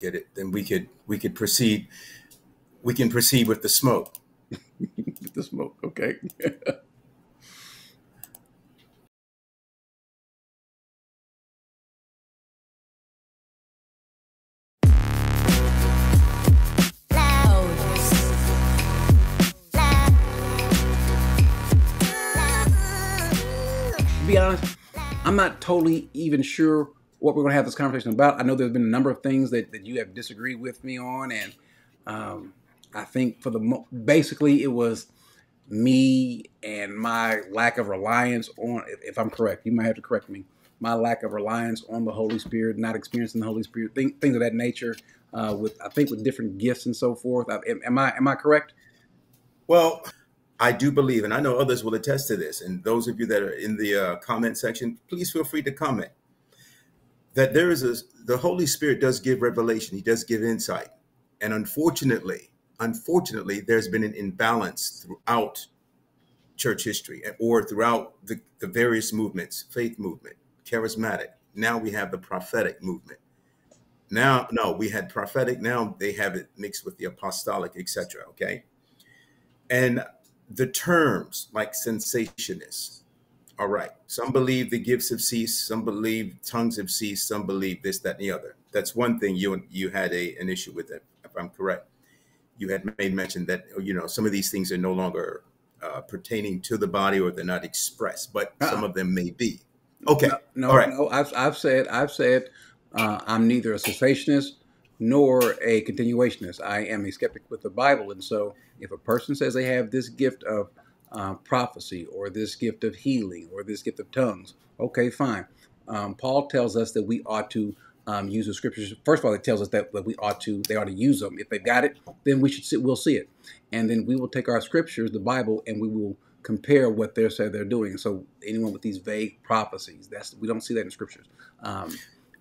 get it, then we could we could proceed. We can proceed with the smoke. with the smoke, okay. be honest, I'm not totally even sure what we're going to have this conversation about. I know there's been a number of things that, that you have disagreed with me on, and um, I think for the mo- basically it was me and my lack of reliance on. If, if, I'm correct, you might have to correct me. My lack of reliance on the Holy Spirit, not experiencing the Holy Spirit, thing, things of that nature. Uh, with I think with different gifts and so forth. I, am, am I am I correct? Well, I do believe, and I know others will attest to this, and those of you that are in the uh, comment section, please feel free to comment that there is a, the Holy Spirit does give revelation, He does give insight. And unfortunately, unfortunately, there's been an imbalance throughout church history or throughout the, the various movements, faith movement, charismatic. Now we have the prophetic movement. Now, no, we had prophetic. Now they have it mixed with the apostolic, etc. Okay, and the terms like cessationist. All right. Some believe the gifts have ceased. Some believe tongues have ceased. Some believe this, that, and the other. That's one thing you you had a an issue with it, if I'm correct. You had made mention that you know some of these things are no longer uh, pertaining to the body or they're not expressed, but uh-uh. some of them may be. Okay. No, no, All right. no I've, I've said I've said uh, I'm neither a cessationist nor a continuationist. I am a skeptic with the Bible. And so if a person says they have this gift of uh, prophecy or this gift of healing or this gift of tongues, okay, fine. Um, Paul tells us that we ought to um, use the scriptures. First of all, it tells us that, that we ought to, they ought to use them. If they've got it, then we should see, we'll see it. And then we will take our scriptures, the Bible, and we will compare what they're say they're doing. So anyone with these vague prophecies, that's we don't see that in scriptures. Um,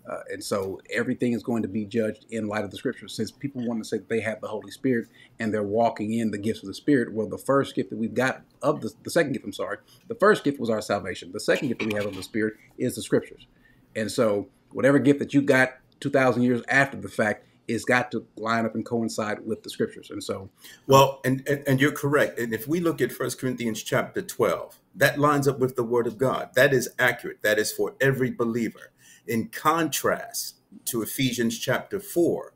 uh, and so everything is going to be judged in light of the scriptures. Since people want to say they have the Holy Spirit and they're walking in the gifts of the Spirit, well, the first gift that we've got of the, the second gift, I'm sorry, the first gift was our salvation. The second gift that we have of the Spirit is the scriptures. And so whatever gift that you got 2,000 years after the fact is got to line up and coincide with the scriptures. And so, well, and, and, and you're correct. And if we look at First Corinthians chapter 12, that lines up with the word of God. That is accurate. That is for every believer in contrast to Ephesians chapter 4.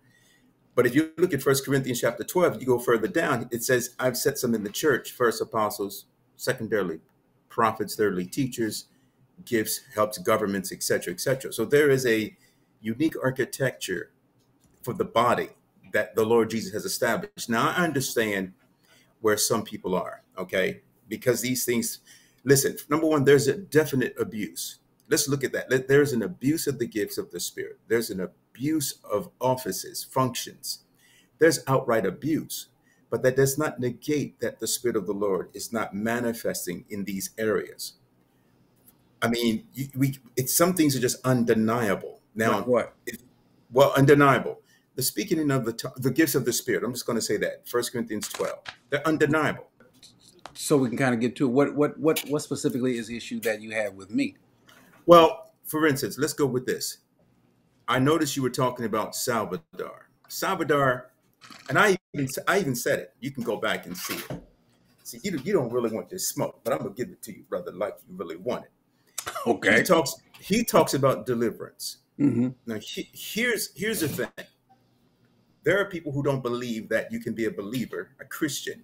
But if you look at First Corinthians chapter 12, you go further down, it says, I've set some in the church, first apostles, secondarily prophets, thirdly teachers, gifts, helps governments, etc., etc. So there is a unique architecture for the body that the Lord Jesus has established. Now I understand where some people are, okay? Because these things, listen, number one, there's a definite abuse. Let's look at that. There's an abuse of the gifts of the Spirit. There's an abuse of offices, functions. There's outright abuse, but that does not negate that the Spirit of the Lord is not manifesting in these areas. I mean, we it's some things are just undeniable. Now, like what? It, well, undeniable. The speaking of the the gifts of the Spirit. I'm just going to say that. First Corinthians 12. They're undeniable. So we can kind of get to it. What what what what specifically is the issue that you have with me? Well, for instance, let's go with this. I noticed you were talking about Salvador. Salvador, and I even I even said it. You can go back and see it. See, you, you don't really want this smoke, but I'm gonna give it to you, brother, like you really want it. Okay. He talks. He talks about deliverance. Mm-hmm. Now, he, here's here's the thing. There are people who don't believe that you can be a believer, a Christian,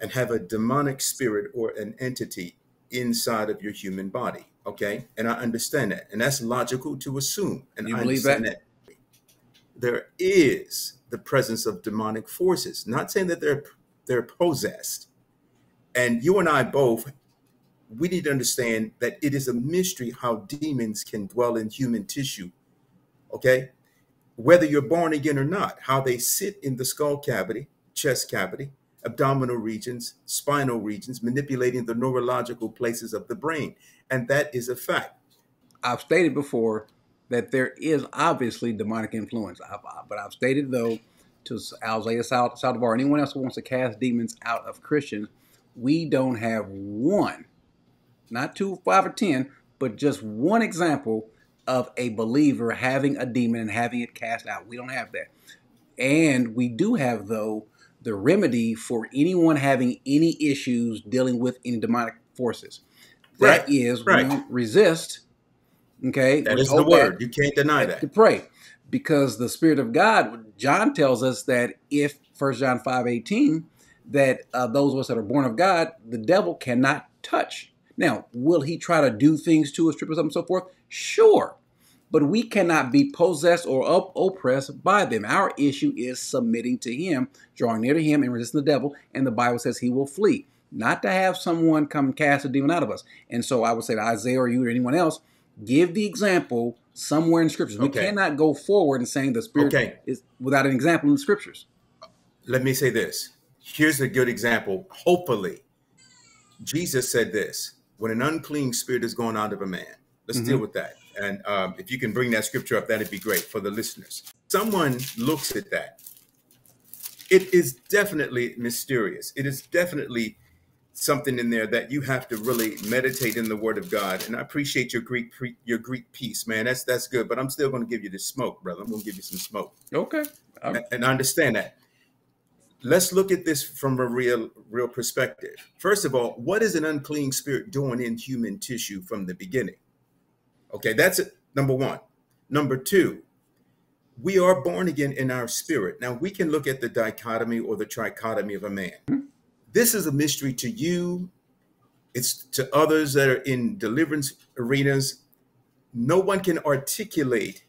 and have a demonic spirit or an entity inside of your human body. Okay. And I understand that. And that's logical to assume. And you I believe that? that? There is the presence of demonic forces. Not saying that they're they're possessed. And you and I both, we need to understand that it is a mystery how demons can dwell in human tissue. Okay. Whether you're born again or not, how they sit in the skull cavity, chest cavity, abdominal regions, spinal regions, manipulating the neurological places of the brain. And that is a fact. I've stated before that there is obviously demonic influence, but I've stated though to Isaiah Saldivar, anyone else who wants to cast demons out of Christians, we don't have one, not two, five, or ten, but just one example of a believer having a demon and having it cast out. We don't have that. And we do have, though, the remedy for anyone having any issues dealing with any demonic forces. That Right, is, right. we resist. Okay, That is the word. You can't deny that. to pray because the spirit of god john tells us that if 1 john 5 18 that uh, those of us that are born of god the devil cannot touch now will he try to do things to us trip us up and so forth sure but we cannot be possessed or up oppressed by them our issue is submitting to him drawing near to him and resisting the devil and the bible says he will flee not to have someone come cast a demon out of us and so i would say to isaiah or you or anyone else give the example somewhere in scriptures. We cannot go forward and saying the spirit Okay. is without an example in the scriptures. Let me say this. Here's a good example. Hopefully, Jesus said this when an unclean spirit is going out of a man. Let's Mhm. deal with that. And um, if you can bring that scripture up, that'd be great for the listeners. Someone looks at that. It is definitely mysterious. It is definitely something in there that you have to really meditate in the Word of God. And I appreciate your Greek pre- your Greek piece, man. That's that's good. But I'm still going to give you the smoke, brother. I'm going to give you some smoke Okay. and and I understand that. Let's look at this from a real, real perspective. First of all, what is an unclean spirit doing in human tissue from the beginning? Okay, that's it. Number one. Number two, we are born again in our spirit. Now we can look at the dichotomy or the trichotomy of a man. Hmm. This is a mystery to you. It's to others that are in deliverance arenas. No one can articulate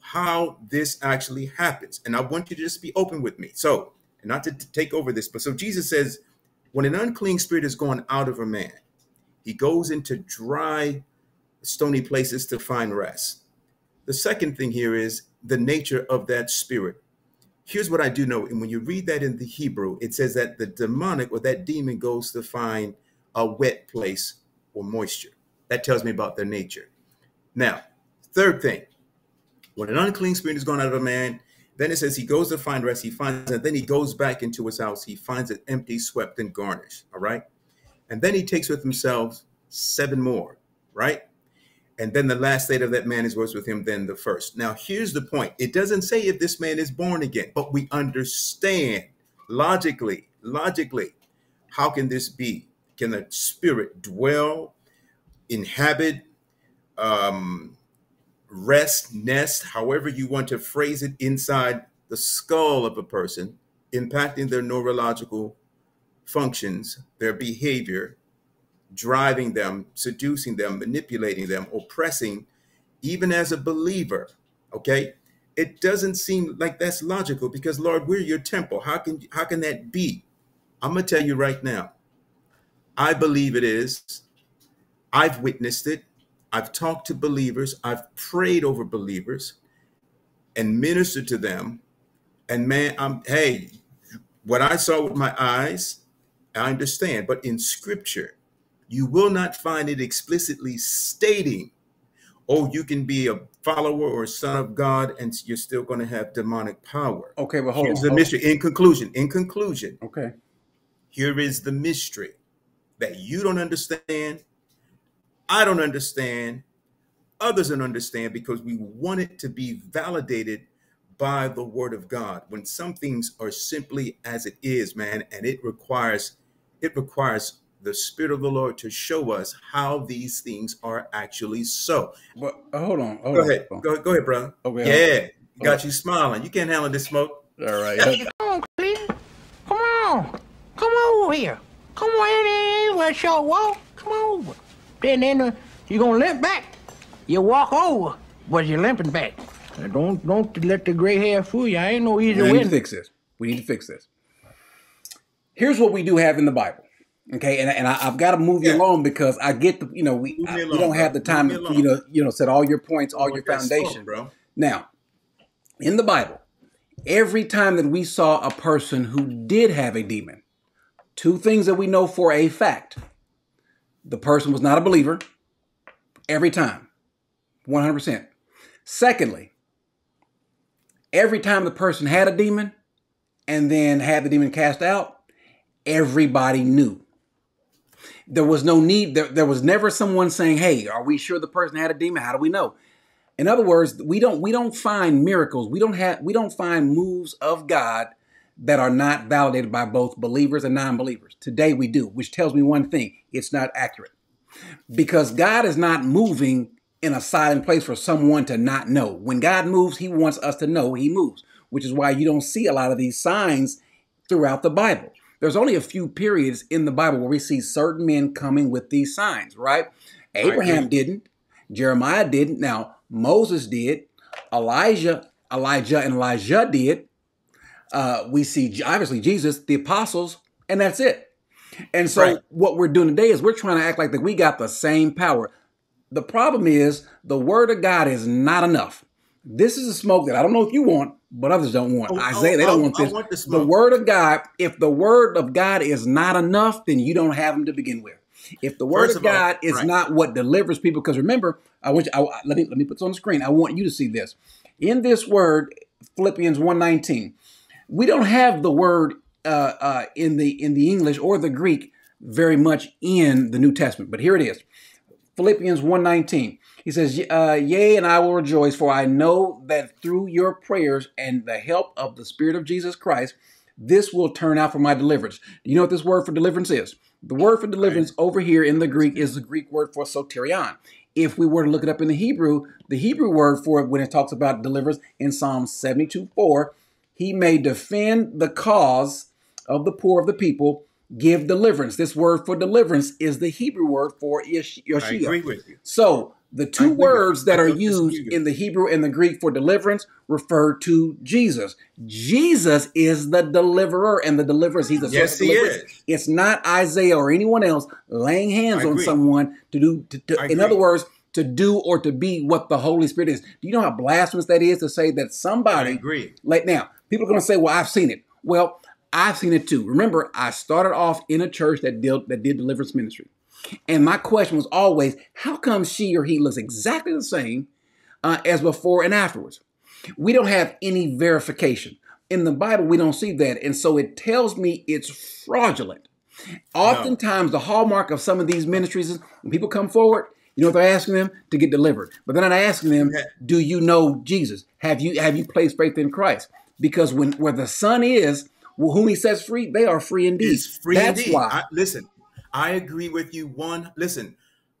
how this actually happens. And I want you to just be open with me. So, and not to take over this, but so Jesus says, when an unclean spirit is gone out of a man, he goes into dry, stony places to find rest. The second thing here is the nature of that spirit. Here's what I do know. And when you read that in the Hebrew, it says that the demonic or that demon goes to find a wet place or moisture. That tells me about their nature. Now, third thing, when an unclean spirit is gone out of a man, then it says he goes to find rest. He finds it. Then he goes back into his house. He finds it empty, swept, and garnished. All right. And then he takes with himself seven more. Right. And then the last state of that man is worse with him than the first. Now, here's the point it doesn't say if this man is born again, but we understand logically, logically, how can this be? Can a spirit dwell, inhabit, um, rest, nest, however you want to phrase it, inside the skull of a person, impacting their neurological functions, their behavior, driving them, seducing them, manipulating them, oppressing, even as a believer. Okay, it doesn't seem like that's logical because Lord, we're your temple. How can how can that be? I'm gonna tell you right now. I believe it is. I've witnessed it. I've talked to believers. I've prayed over believers and ministered to them. And man, I'm hey, what I saw with my eyes, I understand. But in scripture, you will not find it explicitly stating, oh, you can be a follower or a son of God and you're still going to have demonic power. Okay, but hold Here's the hold- mystery. In conclusion, in conclusion, Okay. here is the mystery that you don't understand, I don't understand, others don't understand because we want it to be validated by the word of God. When some things are simply as it is, man, and it requires it requires the spirit of the Lord to show us how these things are actually so. But uh, hold on. Hold Go on. ahead. Go, go ahead, brother. Okay. Yeah. Got you smiling. You can't handle this smoke. All right. Come on, Cleveland. Come on. Come over here. Come on in here. Let's show walk. Come over. Then, then uh, you're gonna limp back. You walk over, but you're limping back. Uh, Don't don't let the gray hair fool you. I ain't no easy we need to fix this. We need to fix this. Here's what we do have in the Bible. Okay, and, and I, I've got to move you Yeah. along because I get the you know we me we don't bro. have the time to you know you know set all your points, all I your foundation, smoke, bro. Now, in the Bible, every time that we saw a person who did have a demon, two things that we know for a fact: the person was not a believer. Every time, one hundred percent. Secondly, every time the person had a demon and then had the demon cast out, everybody knew. There was no need, there, there was never someone saying, Hey, are we sure the person had a demon? How do we know? In other words, we don't we don't find miracles. We don't have we don't find moves of God that are not validated by both believers and non-believers. Today we do, which tells me one thing, it's not accurate. Because God is not moving in a silent place for someone to not know. When God moves, he wants us to know he moves, which is why you don't see a lot of these signs throughout the Bible. There's only a few periods in the Bible where we see certain men coming with these signs, right? Abraham didn't, Jeremiah didn't. Now, Moses did, Elijah, Elijah and Elijah did. Uh, we see obviously Jesus, the apostles, and that's it. And so right. what we're doing today is we're trying to act like that we got the same power. The problem is the word of God is not enough. This is a smoke that I don't know if you want, but others don't want. Oh, Isaiah, oh, they don't want this. Want the, the word of God, if the word of God is not enough, then you don't have them to begin with. If the word First of God all, is right. not what delivers people, because remember, I want you, I, let me let me put this on the screen. I want you to see this. In this word, Philippians 119, we don't have the word uh, uh, in the in the English or the Greek very much in the New Testament, but here it is. Philippians 119. He says, uh, Yea, and I will rejoice, for I know that through your prayers and the help of the Spirit of Jesus Christ, this will turn out for my deliverance. Do you know what this word for deliverance is? The word for deliverance over here in the Greek is the Greek word for soterion. If we were to look it up in the Hebrew, the Hebrew word for it when it talks about deliverance in Psalm 72 4, he may defend the cause of the poor of the people give deliverance. This word for deliverance is the Hebrew word for Yeshua. I agree with you. So the two words that are used in the Hebrew and the Greek for deliverance refer to Jesus. Jesus is the deliverer and the deliverance. He's the yes, he is. It's not Isaiah or anyone else laying hands on someone to do. To, to, in other words, to do or to be what the Holy Spirit is. Do you know how blasphemous that is to say that somebody? I agree. Like now, people are going to say, "Well, I've seen it." Well, I've seen it too. Remember, I started off in a church that did that did deliverance ministry, and my question was always, how come she or he looks exactly the same uh, as before and afterwards? We don't have any verification in the Bible. We don't see that, and so it tells me it's fraudulent. Oftentimes, no. the hallmark of some of these ministries is when people come forward, you know what they're asking them to get delivered, but they're not asking them, "Do you know Jesus? Have you have you placed faith in Christ?" Because when where the Son is, whom he sets free, they are free indeed. It's free That's indeed. why. I, listen, I agree with you. One, listen,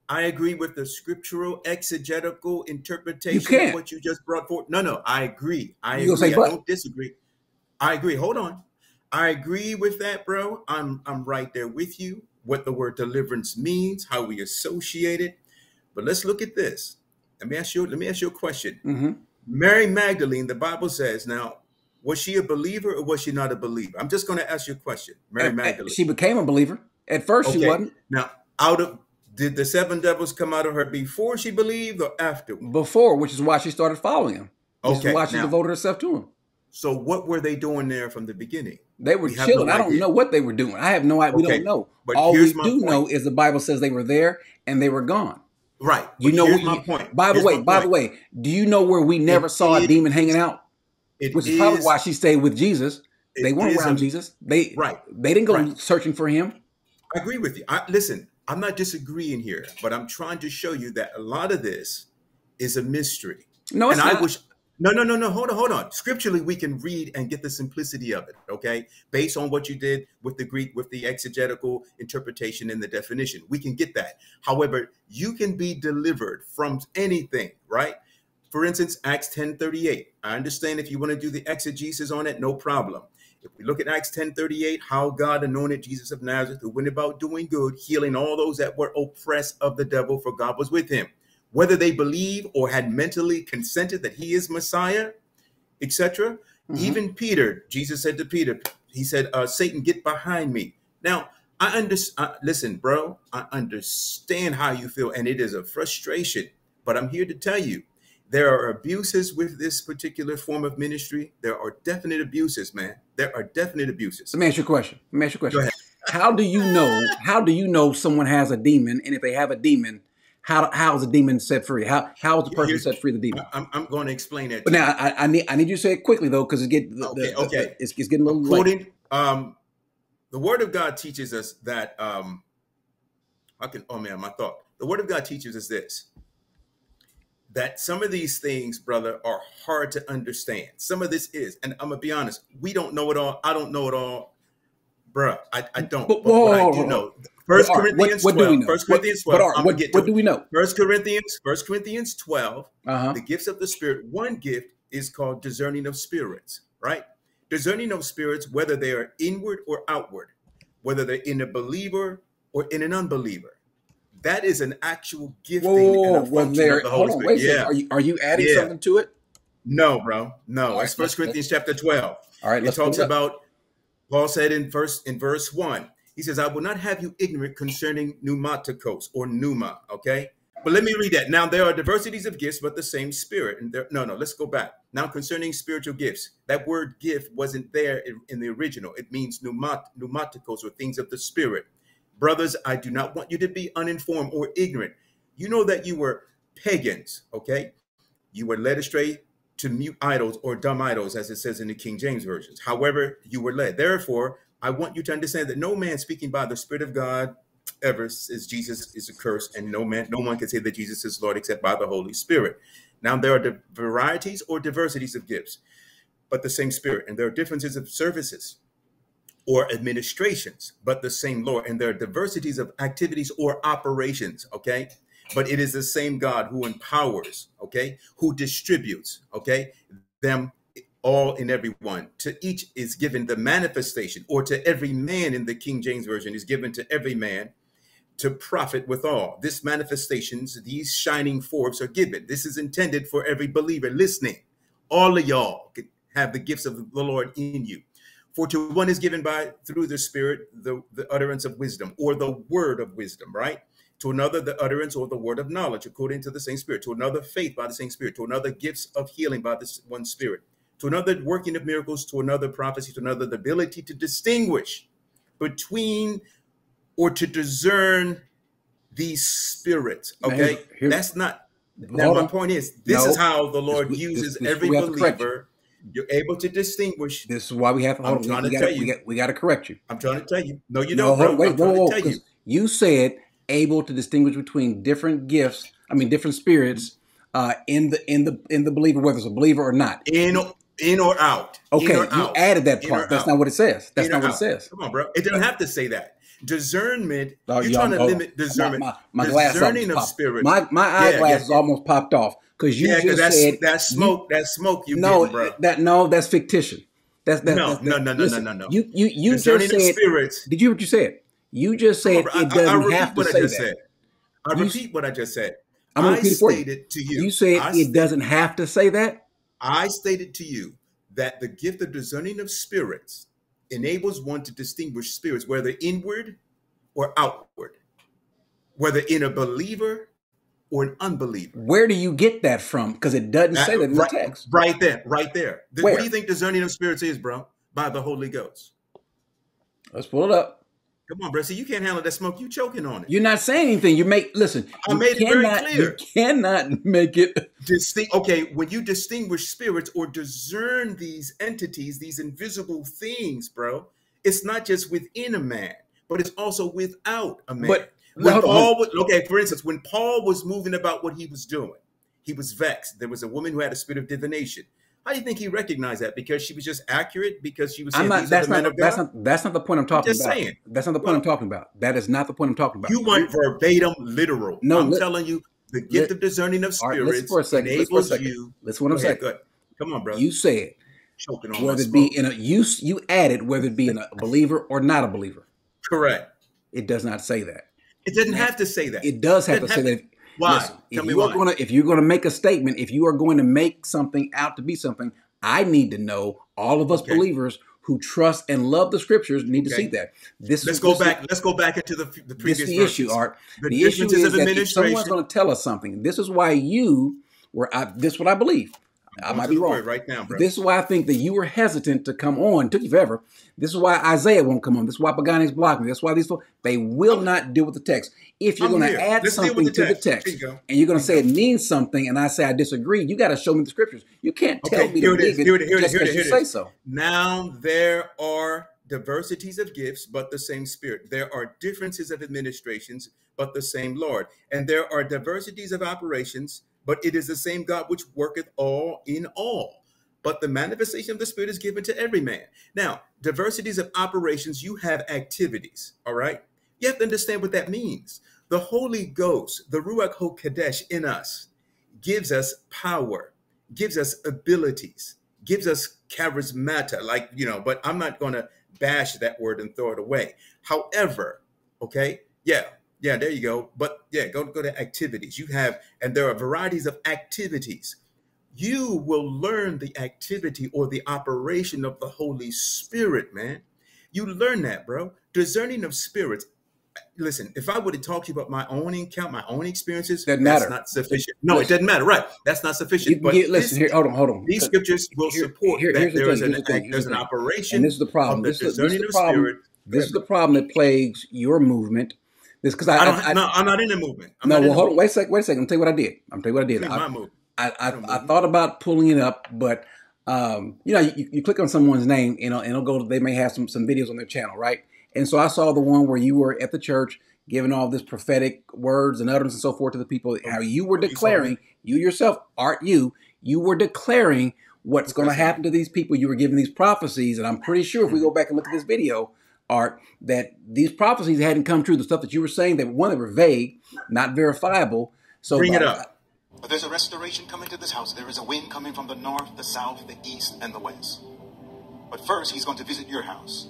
I agree with the scriptural exegetical interpretation of what you just brought forth. No, no, I agree. I you agree. I but. don't disagree. I agree. Hold on. I agree with that, bro. I'm I'm right there with you. What the word deliverance means, how we associate it. But let's look at this. Let me ask you. Let me ask you a question. Mm-hmm. Mary Magdalene. The Bible says now was she a believer or was she not a believer? I'm just going to ask you a question. Mary Magdalene. She became a believer. At first, okay. she wasn't. Now, out of did the seven devils come out of her before she believed or after? Before, which is why she started following him. Which okay, is why she now, devoted herself to him. So, what were they doing there from the beginning? They were we chilling. No I don't know what they were doing. I have no idea. Okay. We don't know. But All we do point. know is the Bible says they were there and they were gone. Right. You know, here's we, my point. By the here's way, by the way, do you know where we never it saw a demon hanging out? It Which is, is, probably why she stayed with Jesus. They weren't around a, Jesus. They right. They didn't go right. searching for him. I agree with you. I, listen, I'm not disagreeing here, but I'm trying to show you that a lot of this is a mystery. No, and not. I wish. No, no, no, no. Hold on, hold on. Scripturally, we can read and get the simplicity of it. Okay, based on what you did with the Greek, with the exegetical interpretation and the definition, we can get that. However, you can be delivered from anything, right? For instance, Acts 10:38. I understand if you want to do the exegesis on it, no problem. If we look at Acts 10:38, how God anointed Jesus of Nazareth, who went about doing good, healing all those that were oppressed of the devil, for God was with him. Whether they believe or had mentally consented that he is Messiah, etc. Mm-hmm. Even Peter, Jesus said to Peter, he said, uh, "Satan, get behind me." Now, I understand. Uh, listen, bro, I understand how you feel, and it is a frustration. But I'm here to tell you, there are abuses with this particular form of ministry. There are definite abuses, man. There are definite abuses. Let me ask you a question. Let me ask you a question. Go ahead. How do you know? How do you know someone has a demon? And if they have a demon, how how is the demon set free? How how is the person Here's, set free the demon? I'm, I'm going to explain that. But now I, I, need I need you to say it quickly though, because it's getting okay. The, okay, the, it's, it's, getting a little quoting. Um, the Word of God teaches us that. Um, I can. Oh man, my thought. The Word of God teaches us this that some of these things, brother, are hard to understand. Some of this is, and I'm gonna be honest, we don't know it all. I don't know it all, bruh. I, I don't. But- But, what whoa, I do whoa, know, First what- Corinthians what do we 12. know? First Corinthians 12. Art, I'm what- get what do we know? First Corinthians, First Corinthians 12. Uh-huh. The gifts of the Spirit. One gift is called discerning of spirits, right? Discerning of spirits, whether they are inward or outward, whether they're in a believer or in an unbeliever. That is an actual gifting Whoa, and well, function there. of the Holy Spirit. wait a second. yeah. Are you are you adding Yeah. something to it? No, bro. No. Oh, right, it's let's- First Corinthians chapter 12. All right, It talks about Paul said in verse in verse one, he says, I will not have you ignorant concerning pneumatikos or pneuma. Okay. But let me read that. Now there are diversities of gifts, but the same spirit. And there, no, no, let's go back. Now concerning spiritual gifts, that word gift wasn't there in, in the original. It means pneumat, pneumatikos or things of the spirit. Brothers, I do not want you to be uninformed or ignorant. You know that you were pagans, okay? You were led astray to mute idols or dumb idols, as it says in the King James versions. However, you were led. Therefore, I want you to understand that no man speaking by the Spirit of God ever says Jesus is a curse, and no man, no one can say that Jesus is Lord except by the Holy Spirit. Now there are the varieties or diversities of gifts, but the same Spirit, and there are differences of services or administrations, but the same Lord, and there are diversities of activities or operations. Okay, but it is the same God who empowers, okay, who distributes, okay, them all in every one. To each is given the manifestation, or to every man in the King James Version is given to every man to profit withal. This manifestations, these shining forms are given. This is intended for every believer listening. All of y'all have the gifts of the Lord in you. For to one is given by through the Spirit the, the utterance of wisdom or the word of wisdom, right? To another, the utterance or the word of knowledge, according to the same Spirit. To another, faith by the same Spirit. To another, gifts of healing by this one Spirit. To another, working of miracles. To another, prophecy. To another, the ability to distinguish between or to discern these spirits. Okay, here's- that's not. Now, my on. point is, this No. is how the Lord This- this- uses this- every we correct believer. You're able to distinguish. This is why we have. I'm on, trying we, to gotta, tell we, you. got, we got to correct you. I'm trying to tell you. No, you no, don't, hold bro. wait, whoa, whoa, to tell 'cause you. you said able to distinguish between different gifts. I mean, different spirits uh, in the in the in the believer, whether it's a believer or not. In, in or out. Okay, or you out. added that part. That's out. not what it says. That's In not what it says. Come on, bro. It doesn't have to say that. Discernment. Oh, you're trying to on. limit discernment. My, my, my Discerning of spirit. My my Yeah, yeah, yeah. almost popped off because you yeah, because just that's said that's you- smoke. That's smoke. You no, getting, bro. that no, that's fictition. That's that, No, that's, no, no, no, listen, no, no, no. You you you Discerning just said. spirits. Did you hear what you said? You just said. I- it I- I doesn't repeat have to what I say that. said. I You- repeat what I just said. I'm I repeat it stated to you. You said I it stated- doesn't have to say that. I stated to you that the gift of discerning of spirits enables one to distinguish spirits, whether inward or outward, whether in a believer or an unbeliever. Where do you get that from? Because it doesn't say that in the text. right there, right there. Where? What do you think discerning of spirits is, bro? By the Holy Ghost. Let's pull it up. Come on, bro. See, you can't handle that smoke. You choking on it. You're not saying anything. You make listen. I you made it very cannot, clear. You cannot make it. Distinct. Okay, when you distinguish spirits or discern these entities, these invisible things, bro, it's not just within a man, but it's also without a man. But- when Paul, was, okay, for instance, when Paul was moving about what he was doing, he was vexed. There was a woman who had a spirit of divination. How do you think he recognized that? Because she was just accurate. Because she was saying I'm not. That's are the men not. That's not. That's not the point I'm talking just about. saying. That's not the point Well- I'm talking about. That is not the point I'm talking about. You want verbatim, literal. No, I'm li- telling you, the gift of discerning of right, spirits listen for a second. Listen for a enables second. you. Listen what I'm saying. Come on, bro. You said choking on whether it be in a you you added whether it be in a believer or not a believer. Correct. It does not say that. It doesn't have to say that. It does have to say that. Why? Listen, if Tell me you are going to if you're going to make a statement, if you are going to make something out to be something, I need to know. All of us Okay. believers who trust and love the scriptures need to see that. This Let's is go this is- back. Let's go back into the, the This previous is the verses. issue, Art. The The, issue is that if someone's going to tell us something, this is why you were. I, this is what I believe. I might be wrong. right now, bro. This is why I think that you were hesitant to come on. Took you forever. This is why Isaiah won't come on. This is why Pagani's blocking me. That's why these folks they will not deal with the text. If you're going to add Let's something the to the text. Here text you and you're going to say it means something, and I say I disagree, you got to show me the scriptures. You can't tell Okay, me to it believe it. Here it just it because you say so. Now there are diversities of gifts, but the same Spirit. There are differences of administrations, but the same Lord. And there are diversities of operations, but it is the same God which worketh all in all. But the manifestation of the Spirit is given to every man. Now, diversities of operations, you have activities, all right? You have to understand what that means. The Holy Ghost, the Ruach HaKodesh in us, gives us power, gives us abilities, gives us charismata, like, you know, but I'm not going to bash that word and throw it away. However, okay, yeah, yeah, there you go. But yeah, go go to activities. You have, and there are varieties of activities. You will learn the activity or the operation of the Holy Spirit, man. You learn that, bro. Discerning of spirits. Listen, if I would have talked to you about my own encounter, my own experiences, Doesn't that's matter. not sufficient. No, it doesn't matter. Right. That's not You sufficient. can But get, listen this- here. Hold on, hold on. these scriptures will Here- support here- that the there is an the there's the an operation And this is the problem. of the This is the- this is the problem. spirit. This is the problem that plagues your movement. This because I, I don't. I, no, I'm not in the movement. I'm no. Well, hold on. Wait a second. Wait a second. I'm tell you what I did. I'm tell you what I did. I, my movement. I, I, I thought about pulling it up, but um, you know, you, you click on someone's name, you know, and it'll go. They may have some some videos on their channel, right? And so I saw the one where you were at the church giving all this prophetic words and utterance and so forth to the people. How you were Oh, declaring, you yourself, art you, you were declaring what's going to happen to these people. You were giving these prophecies, and I'm pretty sure if we go back and look at this video, Art, that these prophecies hadn't come true. The stuff that you were saying, that one, they were vague, not verifiable. So Bring it up. But there's a restoration coming to this house. There is a wind coming from the north, the south, the east, and the west. But first, he's going to visit your house.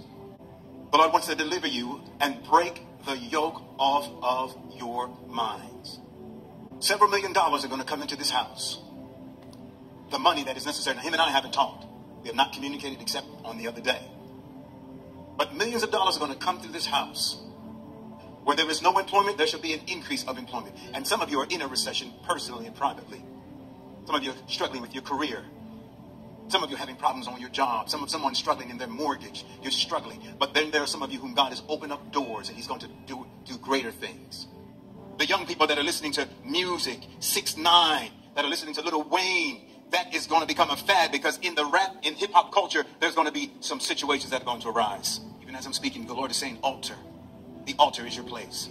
The Lord wants to deliver you and break the yoke off of your minds. Several million dollars are going to come into this house. The money that is necessary. Now, him and I haven't talked. We have not communicated except on the other day. But millions of dollars are going to come through this house. Where there is no employment, there shall be an increase of employment. And some of you are in a recession personally and privately. Some of you are struggling with your career. Some of you are having problems on your job. Some of someone struggling in their mortgage. You're struggling. But then there are some of you whom God has opened up doors and He's going to do, do greater things. The young people that are listening to music, six nine, that are listening to Lil Wayne, that is going to become a fad because in the rap, in hip hop culture, there's going to be some situations that are going to arise. Even as I'm speaking, the Lord is saying altar. The altar is your place.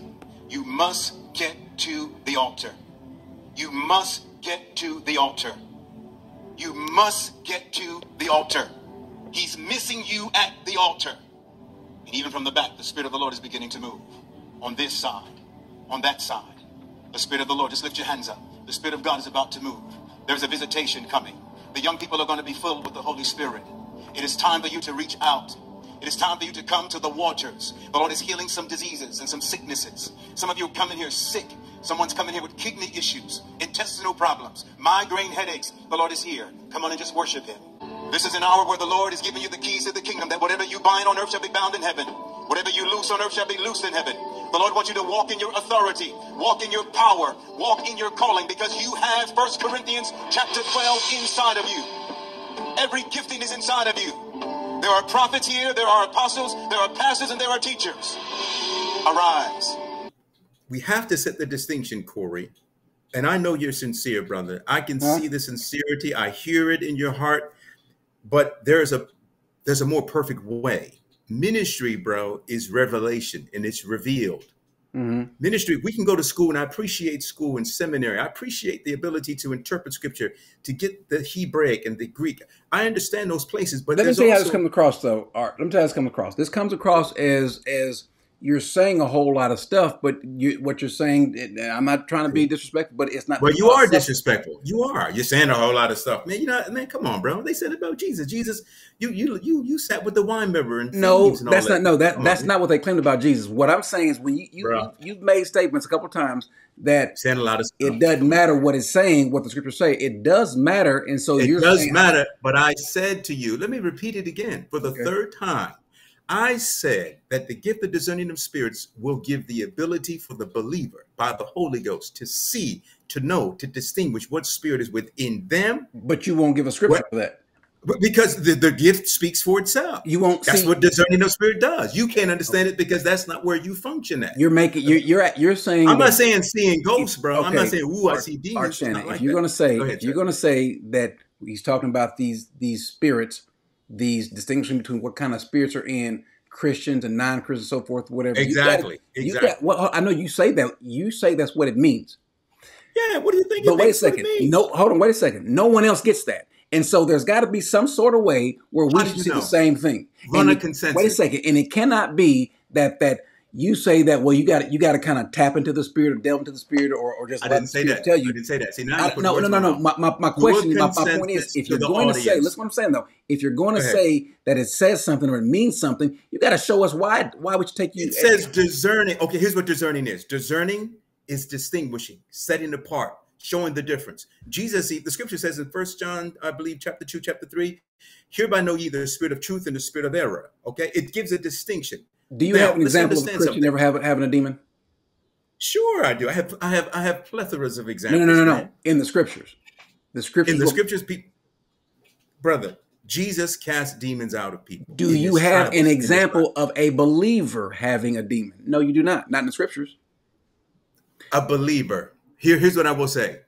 You must get to the altar. You must get to the altar. You must get to the altar. He's missing you at the altar. And even from the back, the Spirit of the Lord is beginning to move. On this side, on that side. The Spirit of the Lord, just lift your hands up. The Spirit of God is about to move. There's a visitation coming. The young people are going to be filled with the Holy Spirit. It is time for you to reach out. It is time for you to come to the waters. The Lord is healing some diseases and some sicknesses. Some of you are coming here sick. Someone's coming here with kidney issues, intestinal problems, migraine headaches. The Lord is here. Come on and just worship Him. This is an hour where the Lord is giving you the keys to the kingdom that whatever you bind on earth shall be bound in heaven. Whatever you loose on earth shall be loosed in heaven. The Lord wants you to walk in your authority, walk in your power, walk in your calling because you have 1 Corinthians chapter 12 inside of you. Every gifting is inside of you. There are prophets here, there are apostles, there are pastors, and there are teachers. Arise. we have to set the distinction, Corey. And I know you're sincere, brother. I can Huh? see the sincerity. I hear it in your heart. But there's a there's a more perfect way. Ministry, bro, is revelation and it's revealed. Mhm. Ministry, we can go to school, and I appreciate school and seminary. I appreciate the ability to interpret scripture, to get the Hebraic and the Greek. I understand those places, but Let me see you how this comes across, though. Art. Let me tell you how this comes across. This comes across as as you're saying a whole lot of stuff, but you, what you're saying, I'm not trying to be disrespectful, but it's not. Well, you are disrespectful. You are. You're saying a whole lot of stuff, man. You know, man. Come on, bro. They said about Jesus. Jesus, you, you, you, you sat with the wine member and No, and all that's that. not. No, That come that's man. not what they claimed about Jesus. What I'm saying is, when you you you've made statements a couple times that saying a lot of stuff. it doesn't matter what it's saying, what the scriptures say. It does matter, and so It you're does saying, matter, but I said to you, let me repeat it again for the Okay. third time. I said that the gift of discerning of spirits will give the ability for the believer by the Holy Ghost to see, to know, to distinguish what spirit is within them, but you won't give a scripture What- for that. but because the, the gift speaks for itself. You won't That's see. what discerning of spirit does. You can't understand it because that's not where you function at. you're making. You're you're at, you're saying. I'm that- not saying seeing ghosts, bro. I'm not saying, ooh, I see demons. Shannon, like if you're that. going to say, Go ahead, if you're going to say that he's talking about these these spirits, these distinction between what kind of spirits are in Christians and non-Christians, so forth, whatever. you Exactly. You Exactly. got, well, I know you say that. You say that's what it means. Yeah, what do you think? But it wait a makes? What it second. No, hold on. Wait a second. No one else gets that, and so there's got to be some sort of way where we should see know? the same thing. Run And a it- consensus. Wait a second, and it cannot be that that you say that. Well, you got you got to kind of tap into the spirit or delve into the spirit, or, or just I didn't say that. tell I you. didn't say that. See, now I, no, no, no, no. My, my, my question, my, my point is, if you're going to say, audience. listen, what I'm saying though, if you're going to Go say that it says something or it means something, you got to show us why. Why would you take you? It says discerning. Okay, here's what discerning is. Discerning is distinguishing, setting apart, showing the difference. Jesus, the scripture says in First John, I believe, chapter 2, chapter 3, hereby know ye the spirit of truth and the spirit of error. Okay, it gives a distinction. Do you Now, have an example of a Christian something. ever have, having a demon? Sure, I do. I have I have I have plethoras of examples. no, no, no, no. man. In the scriptures, the scriptures. In the scriptures, people brother, Jesus cast demons out of people. Do you have an example of a believer having a demon? No, you do not. Not in the scriptures. a believer. Here, here's what I will say.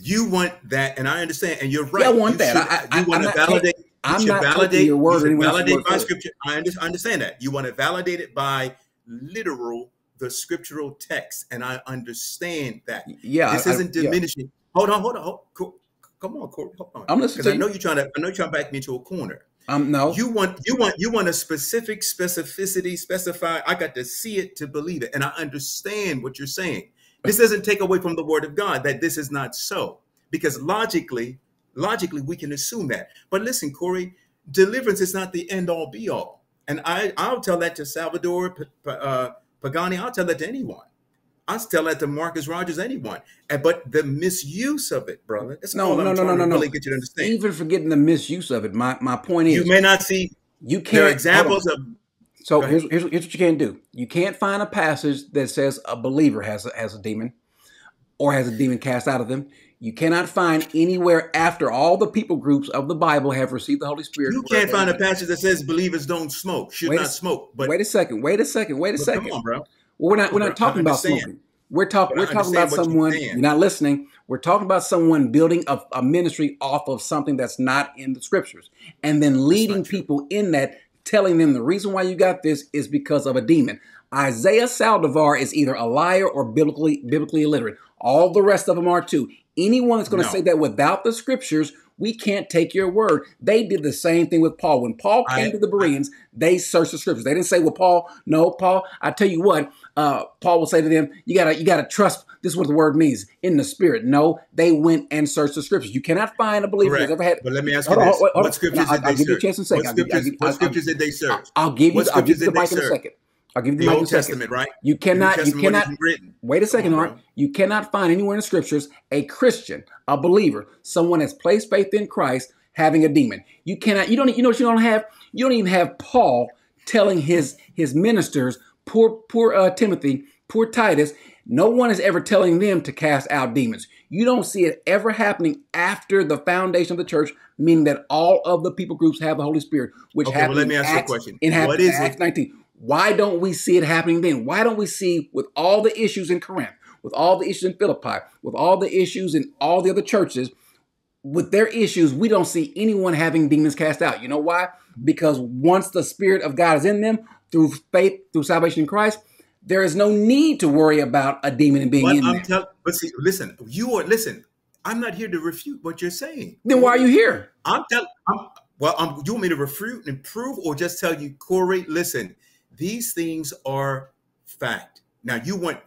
You want that, and I understand, and you're right. Yeah, I want You that. should- I- I- you want I'm to validate. I'm not validate your word You or should anyone else's validate by scripture. I understand that. You want to validate it by literal, the scriptural text, and I understand that. Yeah, this I- I- isn't yeah. diminishing. Hold on, hold on, hold, co- come on, Corey, hold on. I'm listening Because I know you're trying to. I know you're trying to back me into a corner. Um, no. You want you want you want a specific specificity specify. I got to see it to believe it, and I understand what you're saying. This doesn't take away from the word of God that this is not so, because logically, logically we can assume that. But listen, Corey, deliverance is not the end all be all, and I I'll tell that to Salvador P- uh, Pagani. I'll tell that to anyone. I'll tell that to Marcus Rogers, anyone. And but the misuse of it, brother. That's No, no, I'm no, no, no, no. really get you to understand. Even forgetting the misuse of it. My my point is, You may not see you can't. are examples of. So here's, here's here's what you can't do. You can't find a passage that says a believer has a, has a demon, or has a demon cast out of them. You cannot find anywhere after all the people groups of the Bible have received the Holy Spirit. You can't find a passage that says believers don't smoke, should Wait not s- smoke. But, wait a second. Wait a second. Wait a second. come on, bro. Well, we're not we're not talking about smoking. We're talking we're talking about what you're someone. You're not listening. We're talking about someone building a, a ministry off of something that's not in the scriptures, and then leading people in that, telling them the reason why you got this is because of a demon. Isaiah Saldivar is either a liar or biblically biblically illiterate. All the rest of them are too. Anyone that's going to No. say that without the scriptures, we can't take your word. They did the same thing with Paul. When Paul came I- to the Bereans, they searched the scriptures. They didn't say, "Well, Paul, no, Paul." I tell you what, uh, Paul will say to them, "You gotta, you gotta trust. This is what the word means in the spirit." No, they went and searched the scriptures. You cannot find a believer that's ever had. But let me ask you Hold this: hold hold. What scriptures I'll- did they give you a search? chance in a second. What I'll give- I'll scriptures? give- What I'll- scriptures did they search? I'll give you. I'll give scriptures you the mic in a second. I'll give you the, Old. Testament, right? You cannot. You cannot. written. Wait a second, Art. You cannot find anywhere in the scriptures a Christian, a believer, someone that's placed faith in Christ having a demon. You cannot. You don't. You know what you don't have. You don't even have Paul telling his his ministers, poor poor uh, Timothy, poor Titus. No one is ever telling them to cast out demons. You don't see it ever happening after the foundation of the church, meaning that all of the people groups have the Holy Spirit, which Okay, well, happened let me ask you a Acts, question. in Acts- What is Acts it- 19. Why don't we see it happening then? Why don't we see with all the issues in Corinth, with all the issues in Philippi, with all the issues in all the other churches, with their issues, we don't see anyone having demons cast out. You know why? Because once the Spirit of God is in them through faith, through salvation in Christ, there is no need to worry about a demon being But in I'm there. But see, listen. You are listen. I'm not here to refute what you're saying. then why are you here? I'm telling. Well, I'm, you want me to refute and prove, or just tell you, Corey? Listen, these things are fact. Now you want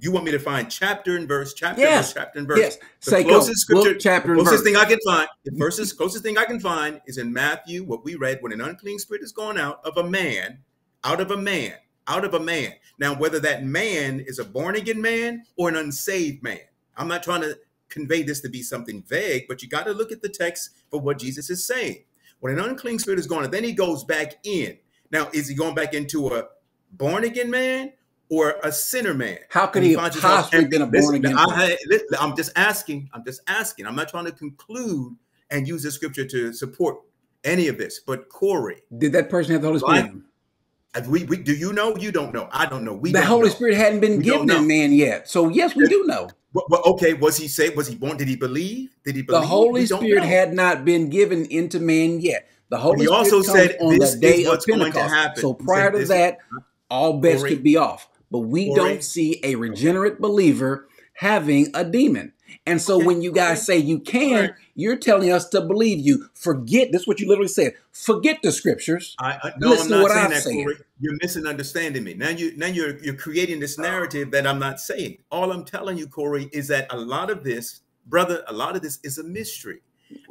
you want me to find chapter and verse, chapter and verse, chapter and verse. Yes. The Say, go, closest scripture, book, chapter, the and closest verse. thing I can find, the closest closest thing I can find is in Matthew. What we read when an unclean spirit is gone out of a man, out of a man, out of a man. Now, whether that man is a born again man or an unsaved man, I'm not trying to convey this to be something vague, but you got to look at the text for what Jesus is saying. When an unclean spirit is gone, and then he goes back in. Now, is he going back into a born again man or a sinner man? How could he have finds himself possibly been a born again I- person? I- listen, I'm just asking. I'm just asking. I'm not trying to conclude and use the scripture to support any of this. But Corey, Did that person have the Holy Spirit? we, we do you know? You don't know. I don't know. We The Holy know. Spirit hadn't been We given in man yet. So yes, we do know. Well, well, okay, was he saved? Was he born? Did he believe? Did he believe? The Holy Spirit know. had not been given into man yet. The Holy he Spirit also said on this the is day of what's going to Pentecost. happen. So prior to that, all bets could be off. But we Corey. don't see a regenerate believer having a demon. And so Okay, when you guys okay. say you can, Alright. you're telling us to believe you. Forget this. is What you literally said. Forget the scriptures. I, I no, Listen I'm not what saying I'm that, saying. Corey. You're misunderstanding me. Now you now you're you're creating this narrative that I'm not saying. All I'm telling you, Corey, is that a lot of this, brother, a lot of this is a mystery.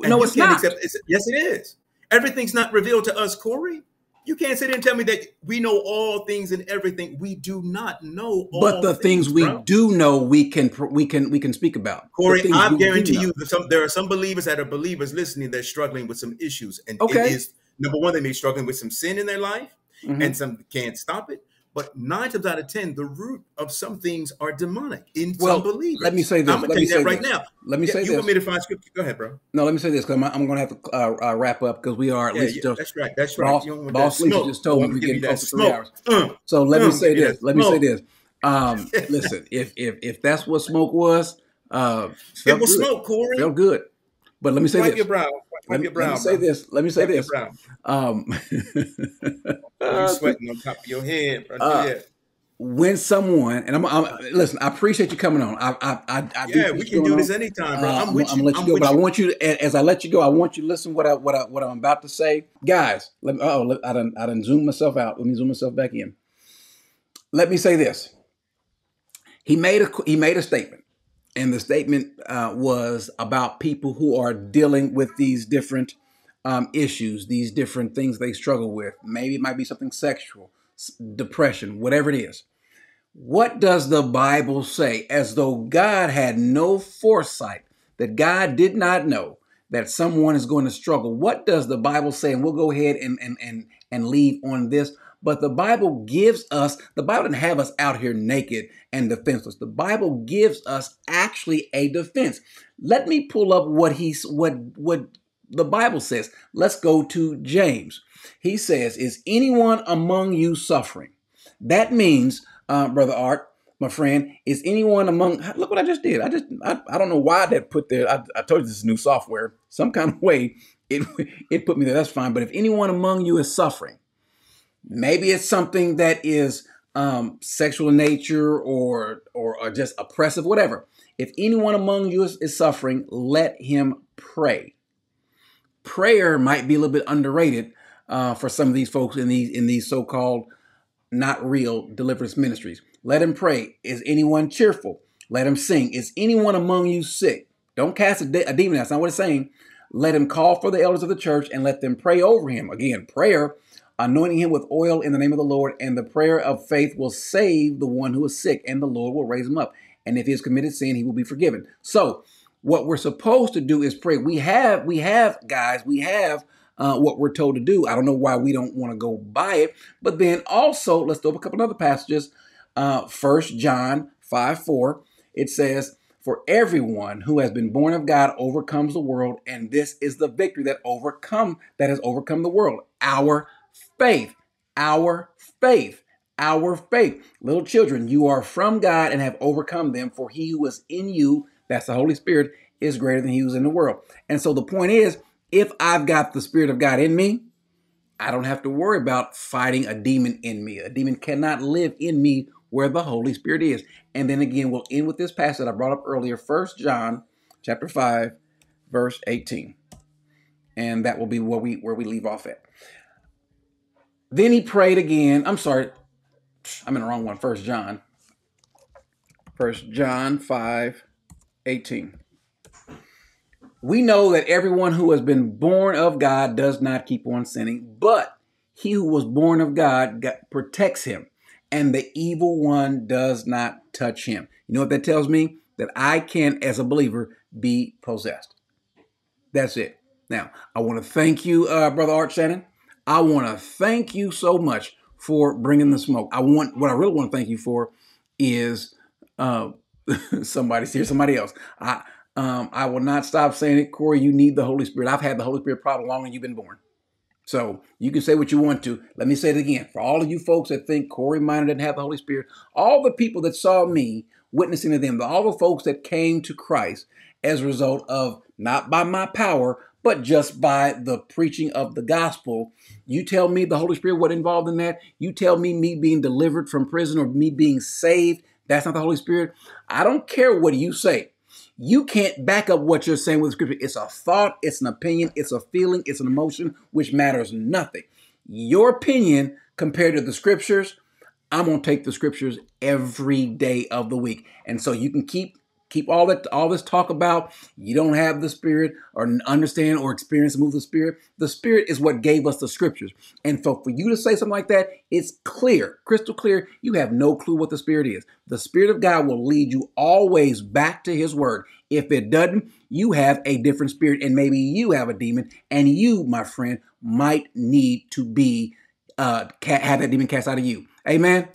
And No, it's not. accept it's, yes, it is. Everything's not revealed to us, Corey. You can't sit there and tell me that we know all things and everything. We do not know all But the things we bro. do know, we can we can we can speak about. Corey, I guarantee you that some there are some believers that are believers listening that are struggling with some issues. And Okay. it is number one, they may be struggling with some sin in their life Mhm. and some can't stop it. But nine times out of ten, the root of some things are demonic in Well, some believers. let me say this. I'm gonna Let you that right this. now. Let me Yeah, say you this. want me to find scripture? Go ahead, bro. No, let me say this because I'm, I'm going to have to uh, uh, wrap up because we are at Yeah, least yeah, just. that's right. That's right. Boss- You Boss that just told me we're getting close to three hours. Uh, So let me Mm, say this. Let me say this. Um, listen, if if if that's what smoke was, uh, it was good. smoke, Corey. Felt good. But let me say Wipe this. your brow. Wipe Let me, your brow. let me say bro. this. Let me say Wipe your this. brow. Um, You sweating on top of your head, bro. Uh, yeah. when someone and I'm, I'm listen, I appreciate you coming on. I I I, I Yeah, we can do this on. anytime, bro. Uh, I'm I'm, with I'm you. gonna let you I'm go, but I want you to, as I let you go, I want you to listen what I what I what I'm about to say, guys. Let me. Oh, I done I done zoom myself out. Let me zoom myself back in. Let me say this. He made a he made a statement, and the statement uh, was about people who are dealing with these different um, issues, these different things they struggle with. Maybe it might be something sexual, depression, whatever it is. What does the Bible say? As though God had no foresight, that God did not know that someone is going to struggle. What does the Bible say? And we'll go ahead and and and, and leave on this. But the Bible gives us, the Bible didn't have us out here naked and defenseless. The Bible gives us actually a defense. Let me pull up what he's what what the Bible says. Let's go to James. He says, Is anyone among you suffering? That means, uh, Brother Art, my friend, is anyone among, look what I just did. I just, I, I don't know why that put there. I, I told you this is new software. Some kind of way it, it put me there. That's fine. But if anyone among you is suffering, maybe it's something that is um, sexual in nature or, or, or just oppressive, whatever. If anyone among you is, is suffering, let him pray prayer might be a little bit underrated uh, for some of these folks in these in these so-called not real deliverance ministries. Let him pray. Is anyone cheerful? Let him sing. Is anyone among you sick? Don't cast a, de- a demon. That's not what it's saying. Let him call for the elders of the church and let them pray over him. Again, prayer, anointing him with oil in the name of the Lord, and the prayer of faith will save the one who is sick, and the Lord will raise him up. And if he has committed sin, he will be forgiven. So, what we're supposed to do is pray. We have, we have, guys, we have uh, what we're told to do. I don't know why we don't want to go by it. But then also, let's throw up a couple other passages. Uh, First John 5 4, it says, For everyone who has been born of God overcomes the world, and this is the victory that overcome that has overcome the world. Our faith. Our faith. Our faith. Little children, you are from God and have overcome them, for he who is in you, that's the Holy Spirit, is greater than he who's in the world. And so the point is, if I've got the Spirit of God in me, I don't have to worry about fighting a demon in me. A demon cannot live in me where the Holy Spirit is. And then again, we'll end with this passage I brought up earlier, First John chapter 5, verse 18. And that will be where we where we leave off at. Then he prayed again. I'm sorry, I'm in the wrong one. First John. First John 5, 18. We know that everyone who has been born of God does not keep on sinning, but he who was born of God, protects him, and the evil one does not touch him. You know what that tells me? That I can, as a believer, be possessed. That's it. Now, I want to thank you, uh, Brother Art Shannon. I want to thank you so much for bringing the smoke. I want what I really want to thank you for is uh, somebody's here, somebody else. I um, I will not stop saying it, Corey. You need the Holy Spirit. I've had the Holy Spirit problem longer than you've been born. So you can say what you want to. Let me say it again. For all of you folks that think Corey Minor didn't have the Holy Spirit, all the people that saw me witnessing to them, all the folks that came to Christ as a result of not by my power, but just by the preaching of the gospel. You tell me the Holy Spirit what involved in that. You tell me me being delivered from prison or me being saved That's not the Holy Spirit. I don't care what you say. You can't back up what you're saying with scripture. It's a thought, it's an opinion, it's a feeling, it's an emotion, which matters nothing. Your opinion compared to the scriptures, I'm going to take the scriptures every day of the week. And so you can keep keep all that all this talk about you don't have the spirit or understand or experience the move of the spirit. The spirit is what gave us the scriptures. And so for you to say something like that it's clear crystal clear. You have no clue what the spirit is. The spirit of god will lead you always back to his word. If it doesn't you have a different spirit and maybe you have a demon and you my friend might need to be uh have that demon cast out of you. Amen